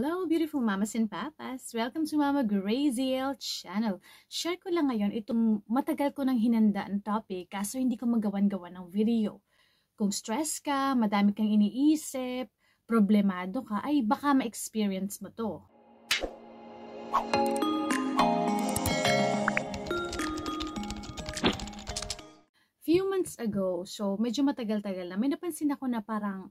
Hello, beautiful mamas and papas! Welcome to Mama Graziel channel. Share ko lang ngayon itong matagal ko nang hinanda ang topic kaso hindi ko magawan-gawa ng video. Kung stress ka, madami kang iniisip, problemado ka, ay baka ma-experience mo to. Few months ago, so medyo matagal-tagal na, may napansin ako na parang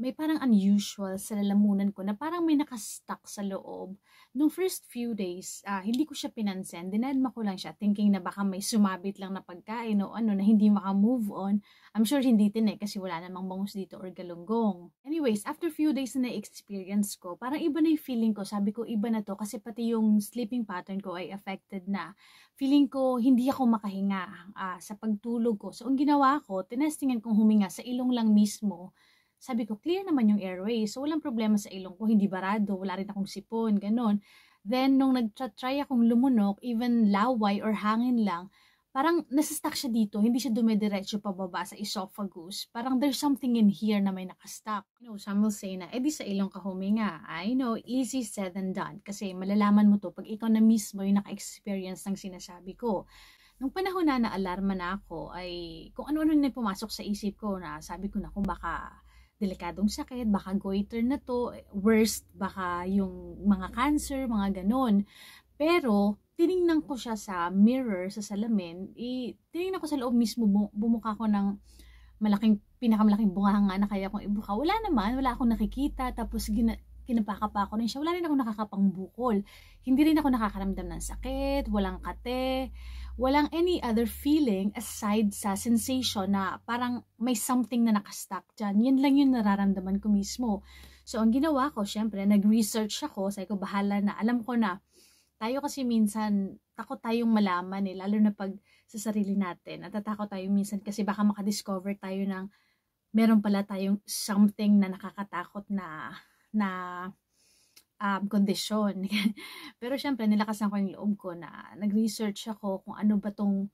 may parang unusual sa lalamunan ko na parang may nakastuck sa loob. Nung first few days, uh, hindi ko siya pinansin. Dinadma ko lang siya thinking na baka may sumabit lang na pagkain o ano na hindi maka-move on. I'm sure hindi din eh kasi wala namang bangus dito or galunggong. Anyways, after few days na na-experience ko, parang iba na yung feeling ko. Sabi ko iba na to kasi pati yung sleeping pattern ko ay affected na. Feeling ko hindi ako makahinga uh, sa pagtulog ko. So ang ginawa ko, tinestingan kong huminga sa ilong lang mismo sabi ko, clear naman yung airway. So, walang problema sa ilong ko. Hindi barado. Wala rin akong sipon. Ganon. Then, nung nag-try akong lumunok, even laway or hangin lang, parang nasa-stuck siya dito. Hindi siya dumidiretso pababa sa esophagus. Parang there's something in here na may nakastuck. You know, some will say na, edi sa ilong ka huminga. I know, easy said and done. Kasi malalaman mo to pag ikaw na mismo yung naka-experience ng sinasabi ko. Nung panahon na na-alarma na ako, ay kung ano-ano na pumasok sa isip ko na sabi ko na kung baka delikadong sakit, baka goiter na to, worst, baka yung mga cancer, mga ganon. Pero, tiningnan ko siya sa mirror, sa salamin, i, tiningnan ko sa loob mismo, bumuka ko ng malaking, pinakamalaking bunganga na kaya kong ibuka. Wala naman, wala akong nakikita, tapos gina, kinapaka pa ako rin siya. Wala rin ako nakakapangbukol. Hindi rin ako nakakaramdam ng sakit, walang kate, walang any other feeling aside sa sensation na parang may something na nakastuck dyan. Yan lang yung nararamdaman ko mismo. So, ang ginawa ko, syempre, nag-research ako. Sabi ko, bahala na. Alam ko na, tayo kasi minsan, takot tayong malaman eh, lalo na pag sa sarili natin. Natatakot tayo minsan kasi baka makadiscover tayo ng meron pala tayong something na nakakatakot na na um, kondisyon. Pero syempre, nilakasan ko yung loob ko na nag-research ako kung ano ba tong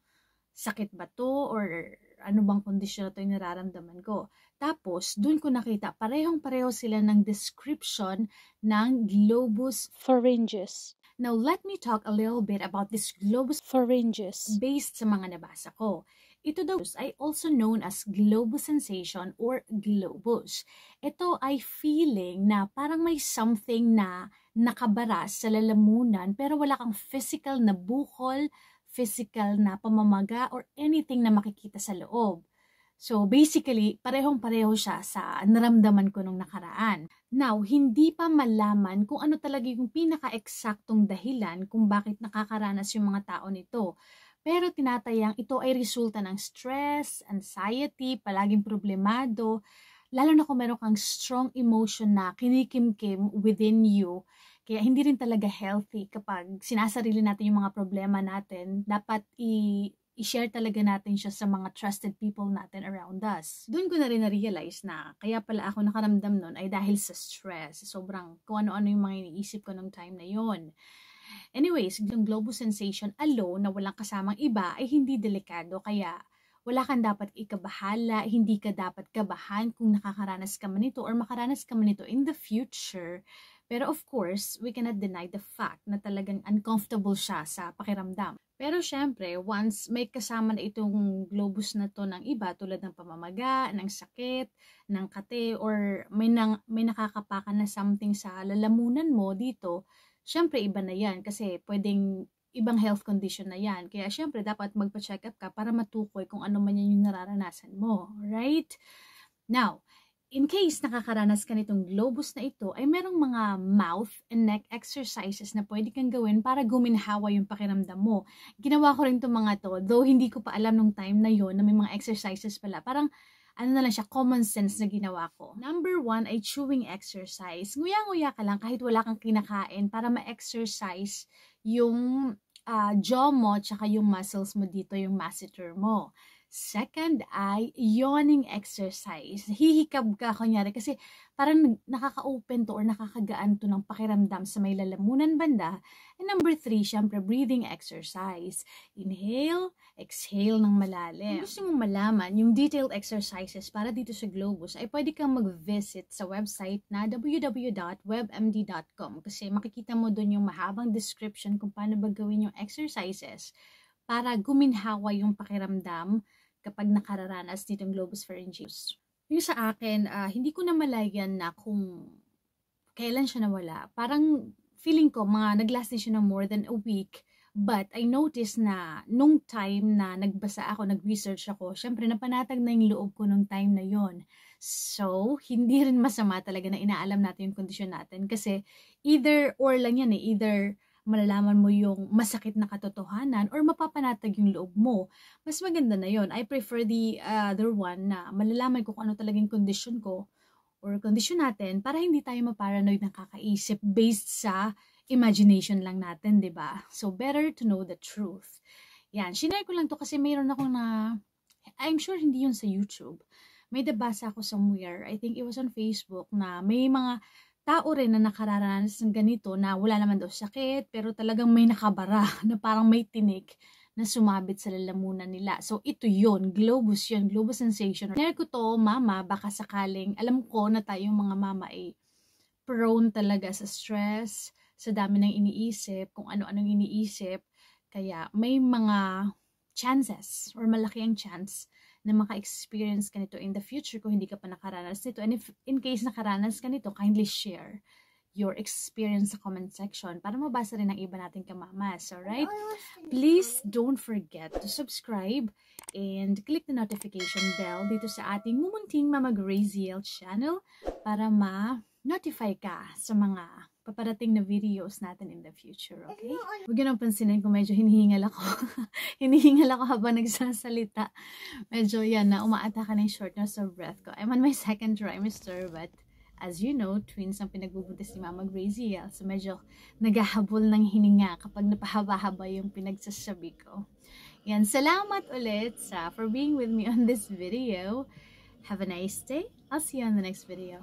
sakit ba to or ano bang kondisyon na to yung nararamdaman ko. Tapos, dun ko nakita, parehong-pareho sila ng description ng globus pharyngeus. Now, let me talk a little bit about this globus pharyngeus based sa mga nabasa ko. Ito daw ay also known as globus sensation or globus. Ito ay feeling na parang may something na nakabara sa lalamunan pero wala kang physical na bukol, physical na pamamaga or anything na makikita sa loob. So basically, parehong-pareho siya sa naramdaman ko nung nakaraan. Now, hindi pa malaman kung ano talaga yung pinaka-eksaktong dahilan kung bakit nakakaranas yung mga tao nito. Pero tinatayang ito ay resulta ng stress, anxiety, palaging problemado, lalo na kung meron kang strong emotion na kinikimkim within you. Kaya hindi rin talaga healthy kapag sinasarili natin yung mga problema natin. Dapat i- i-share talaga natin siya sa mga trusted people natin around us. Doon ko na rin na-realize na kaya pala ako nakaramdam nun ay dahil sa stress. Sobrang kung ano-ano yung mga iniisip ko nung time na yon. Anyways, yung globus sensation alone na walang kasamang iba ay hindi delikado kaya wala kang dapat ikabahala, hindi ka dapat kabahan kung nakakaranas ka man ito or makaranas ka man ito in the future. Pero of course, we cannot deny the fact na talagang uncomfortable siya sa pakiramdam. Pero syempre, once may kasama na itong globus na to ng iba tulad ng pamamaga, ng sakit, ng kate, or may, nang, may nakakapakan na something sa lalamunan mo dito, syempre iba na yan kasi pwedeng ibang health condition na yan. Kaya syempre dapat magpa-check up ka para matukoy kung ano man yan yung nararanasan mo. Right? Now, in case nakakaranas ka nitong globus na ito, ay merong mga mouth and neck exercises na pwede kang gawin para guminhawa yung pakiramdam mo. Ginawa ko rin itong mga to, though hindi ko pa alam nung time na yon na may mga exercises pala. Parang ano na lang siya, common sense na ginawa ko. Number one ay chewing exercise. Nguya-nguya ka lang kahit wala kang kinakain para ma-exercise yung uh, jaw mo tsaka yung muscles mo dito, yung masseter mo. Second ay yawning exercise. Hihikab ka, kunyari, kasi parang nakaka-open to or nakakagaan to ng pakiramdam sa may lalamunan banda. And number three, syempre, breathing exercise. Inhale, exhale ng malalim. Kung gusto mong malaman yung detailed exercises para dito sa Globus, ay pwede kang mag-visit sa website na www.webmd.com kasi makikita mo doon yung mahabang description kung paano ba gawin yung exercises para guminhawa yung pakiramdam kapag nakararanas nitong globus pharyngeus. Yung sa akin, uh, hindi ko na malayan na kung kailan siya nawala. Parang feeling ko, mga naglast siya ng more than a week. But I noticed na nung time na nagbasa ako, nag-research ako, syempre napanatag na yung loob ko nung time na yon. So, hindi rin masama talaga na inaalam natin yung kondisyon natin. Kasi either or lang yan eh. Either malalaman mo yung masakit na katotohanan or mapapanatag yung loob mo. Mas maganda na yon. I prefer the uh, other one na malalaman ko kung ano talagang kondisyon ko or kondisyon natin para hindi tayo maparanoid ng kakaisip based sa imagination lang natin, 'di ba? So better to know the truth. Yan, shinare ko lang to kasi mayroon ako na I'm sure hindi yun sa YouTube. May nabasa ako somewhere, I think it was on Facebook na may mga tao rin na nakararanas ng ganito na wala naman daw sakit pero talagang may nakabara na parang may tinik na sumabit sa lalamunan nila. So, ito yon Globus yon Globus sensation. Nare ko to, mama, baka sakaling, alam ko na tayong mga mama ay prone talaga sa stress, sa dami ng iniisip, kung ano-anong iniisip. Kaya, may mga chances or malaki ang chance na maka-experience ka nito in the future kung hindi ka pa nakaranas nito. And if in case nakaranas ka nito, kindly share your experience sa comment section para mabasa rin ng iba nating kamamas, alright? Please don't forget to subscribe and click the notification bell dito sa ating mumunting Mama Graziel channel para ma-notify ka sa mga paparating na videos natin in the future, okay? Huwag yun ang pansinin kung medyo hinihingal ako. hinihingal ako habang nagsasalita. Medyo yan na umaataka na yung shortness of breath ko. I'm on my second trimester, but as you know, twins ang pinagbubuntis ni Mama Graziel. So medyo naghahabol ng hininga kapag napahaba-haba yung pinagsasabi ko. Yan, salamat ulit sa for being with me on this video. Have a nice day. I'll see you on the next video.